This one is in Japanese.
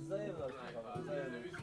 Güzel evlat. Güzel evlat.